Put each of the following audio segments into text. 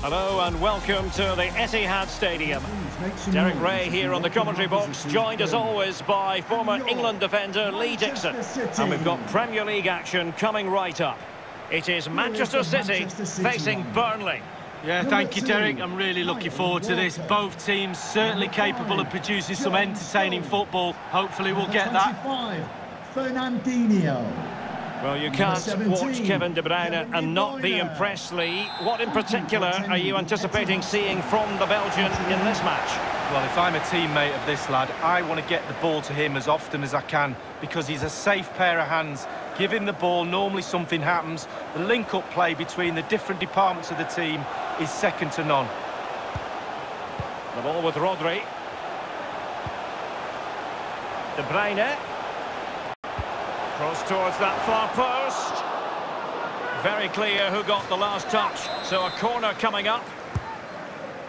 Hello and welcome to the Etihad Stadium. Derek Ray here on the commentary box, joined as always by former England defender Lee Dixon. And we've got Premier League action coming right up. It is Manchester City facing Burnley. Yeah, thank you, Derek. I'm really looking forward to this. Both teams certainly capable of producing some entertaining football. Hopefully we'll get that. Fernandinho. Well, you can't watch Kevin De Bruyne and not be impressed, Lee. What in particular are you anticipating seeing from the Belgian in this match? Well, if I'm a teammate of this lad, I want to get the ball to him as often as I can because he's a safe pair of hands. Give him the ball, normally something happens. The link-up play between the different departments of the team is second to none. The ball with Rodri. De Bruyne. Cross towards that far post. Very clear who got the last touch. So a corner coming up.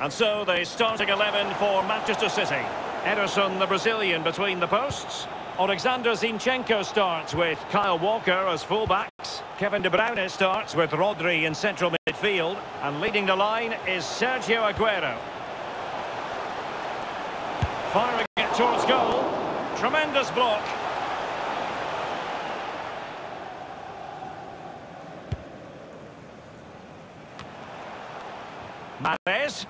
And so the starting 11 for Manchester City. Ederson, the Brazilian, between the posts. Alexander Zinchenko starts with Kyle Walker as fullbacks. Kevin De Bruyne starts with Rodri in central midfield. And leading the line is Sergio Aguero. Firing it towards goal. Tremendous block. Mahrez.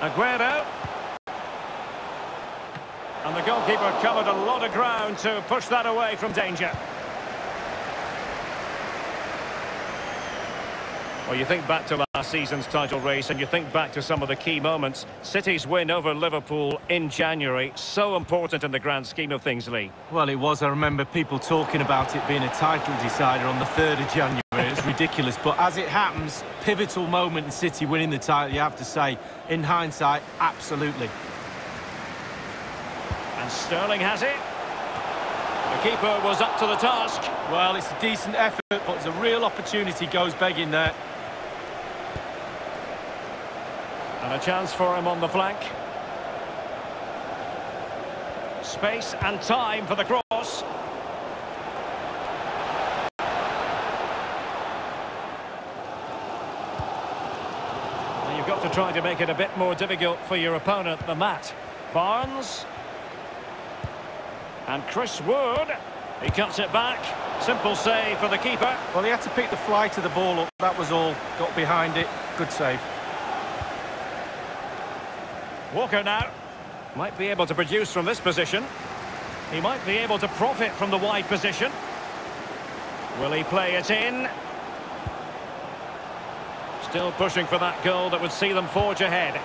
Aguero. And the goalkeeper covered a lot of ground to push that away from danger. Well, you think back to last season's title race and you think back to some of the key moments. City's win over Liverpool in January, so important in the grand scheme of things, Lee. Well, it was. I remember people talking about it being a title decider on the 3rd of January. It's ridiculous. But as it happens, pivotal moment in City winning the title, you have to say, in hindsight, absolutely. And Sterling has it. The keeper was up to the task. Well, it's a decent effort, but it's a real opportunity goes begging there. And a chance for him on the flank. Space and time for the cross. You've got to try to make it a bit more difficult for your opponent than that. Barnes. And Chris Wood. He cuts it back. Simple save for the keeper. Well, he had to pick the flight of the ball up. That was all. Got behind it. Good save. Walker now might be able to produce from this position. He might be able to profit from the wide position. Will he play it in? Still pushing for that goal that would see them forge ahead.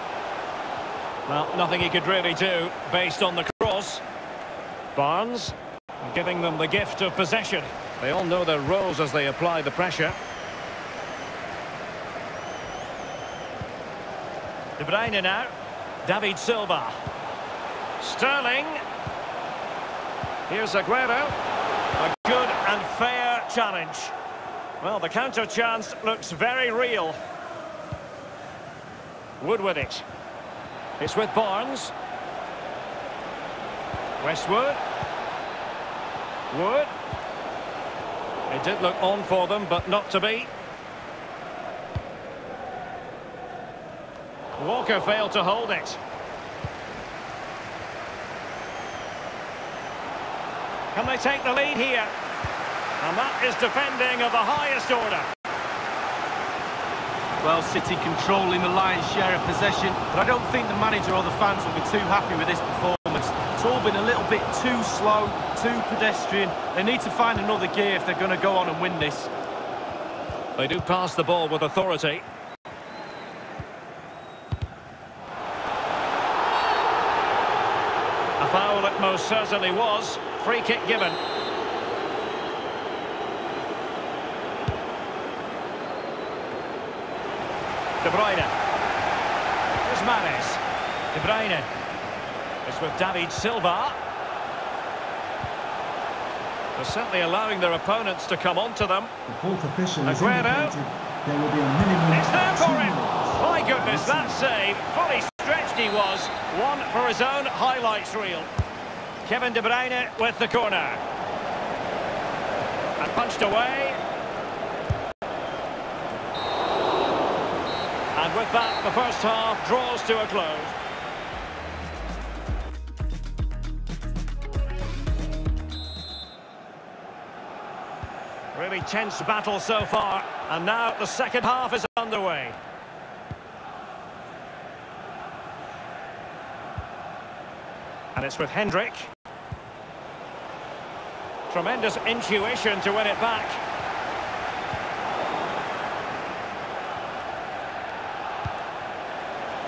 Well, nothing he could really do based on the cross. Barnes giving them the gift of possession. They all know their roles as they apply the pressure. De Bruyne now. David Silva. Sterling. Here's Aguero. A good and fair challenge. Well, the counter chance looks very real. Wood with it. It's with Barnes. Westwood. Wood. It did look on for them, but not to be. Walker failed to hold it. Can they take the lead here? And that is defending of the highest order. Well, City controlling the lion's share of possession, but I don't think the manager or the fans will be too happy with this performance. It's all been a little bit too slow, too pedestrian. They need to find another gear if they're going to go on and win this. They do pass the ball with authority. A foul it most certainly was. Free kick given. De Bruyne. Here's Mahrez. De Bruyne. It's with David Silva. They're certainly allowing their opponents to come onto them. The fourth official Aguero. there will be a minimum It's there for him. My goodness, that save. Fully stretched he was. One for his own highlights reel. Kevin De Bruyne with the corner. And punched away. And with that, the first half draws to a close. Really tense battle so far, and now the second half is underway. And it's with Hendrick. Tremendous intuition to win it back.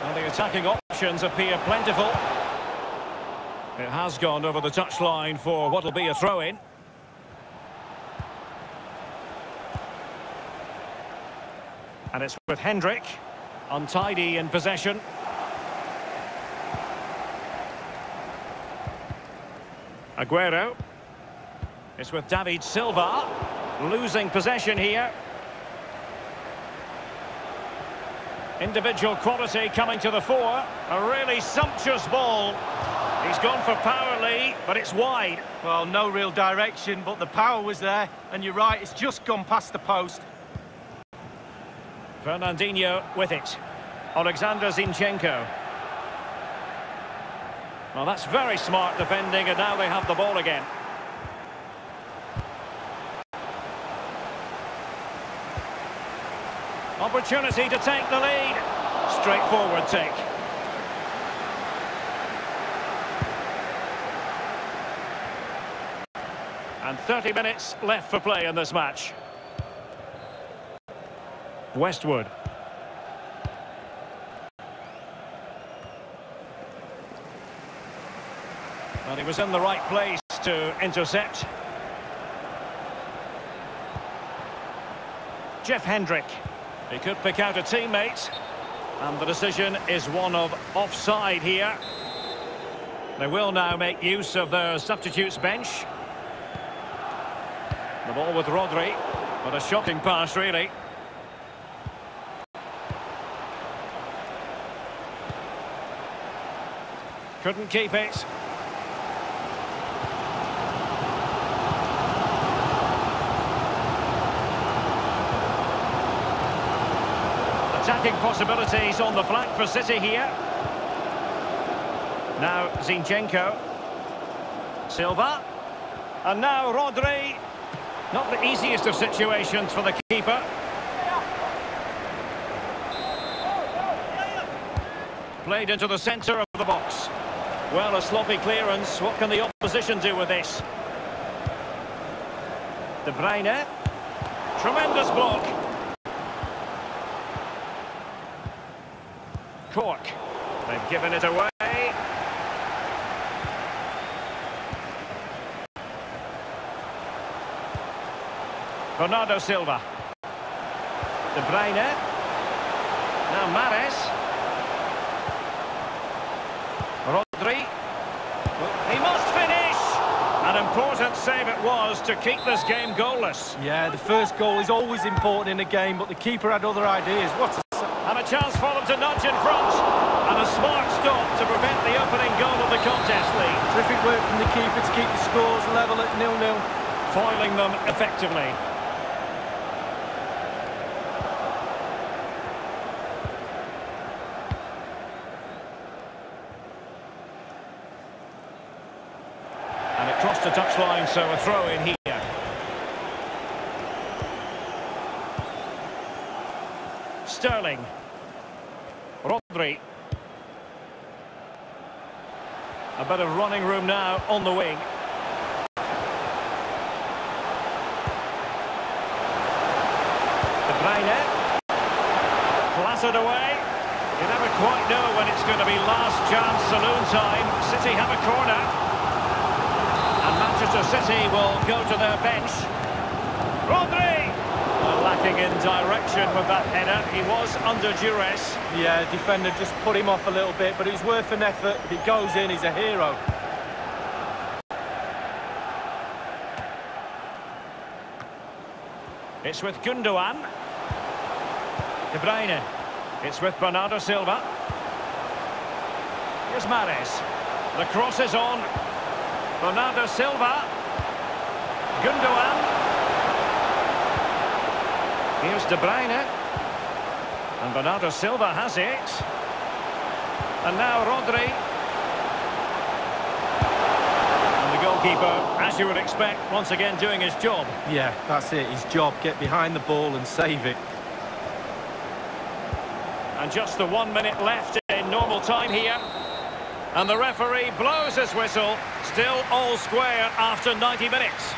Well, the attacking options appear plentiful. It has gone over the touchline for what will be a throw-in. And it's with Hendrick. Untidy in possession. Aguero. It's with David Silva. Losing possession here. Individual quality coming to the fore. A really sumptuous ball. He's gone for power, Lee, but it's wide. Well, no real direction, but the power was there. And you're right, it's just gone past the post. Fernandinho with it. Alexander Zinchenko. Well, that's very smart defending, and now they have the ball again. Opportunity to take the lead. Straightforward take. And 30 minutes left for play in this match. Westwood. Well, he was in the right place to intercept. Jeff Hendrick. He could pick out a teammate. And the decision is one of offside here. They will now make use of their substitutes bench. The ball with Rodri. But a shocking pass, really. Couldn't keep it. Attacking possibilities on the flank for City here. Now Zinchenko. Silva. And now Rodri. Not the easiest of situations for the keeper. Played into the centre of the box. Well, a sloppy clearance. What can the opposition do with this? De Bruyne. Tremendous block. Cork. They've given it away. Bernardo Silva. De Bruyne. Now Mahrez. Rodri. He must finish! An important save it was to keep this game goalless. Yeah, the first goal is always important in a game, but the keeper had other ideas. What a... And a chance for them to nudge in front. And a smart stop to prevent the opening goal of the contest lead. Terrific work from the keeper to keep the scores level at nil-nil. Foiling them effectively. And it crossed the touchline, so a throw in here. Sterling. Rodri. A bit of running room now on the wing. De Bruyne. Clattered away. You never quite know when it's going to be last chance saloon time. City have a corner. And Manchester City will go to their bench. Rodri! Lacking in direction with that header. He was under duress. Yeah, defender just put him off a little bit, but it's worth an effort. If it goes in, he's a hero. It's with Gundogan. De Bruyne. It's with Bernardo Silva. Here's Mahrez. The cross is on. Bernardo Silva. Gundogan. Here's De Bruyne. And Bernardo Silva has it. And now Rodri. And the goalkeeper, as you would expect, once again doing his job. Yeah, that's it. His job. Get behind the ball and save it. And just the one minute left in normal time here. And the referee blows his whistle. Still all square after 90 minutes.